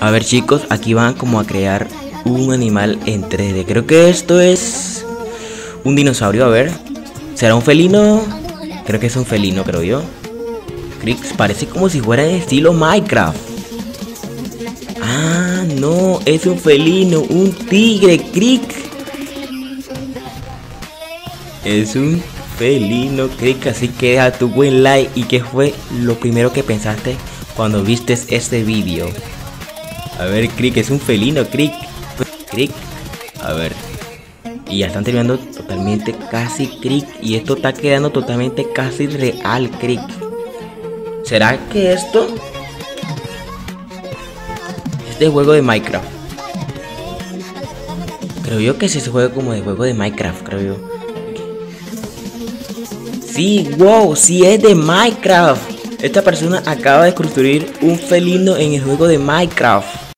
A ver chicos, aquí van como a crear un animal en 3D. Creo que esto es un dinosaurio, a ver. ¿Será un felino? Creo que es un felino, creo yo. Crix parece como si fuera en estilo Minecraft. Ah, no, es un felino, un tigre, Crick. Es un felino, Crick, así que deja tu buen like y qué fue lo primero que pensaste cuando viste este vídeo. A ver, Crick, es un felino, Crick. Crick, a ver. Y ya están terminando totalmente casi Crick. Y esto está quedando totalmente casi real, Crick. ¿Será que esto de juego de Minecraft. Creo yo que si se juega como de juego de Minecraft, creo yo. Sí, wow, sí es de Minecraft. Esta persona acaba de construir un felino en el juego de Minecraft.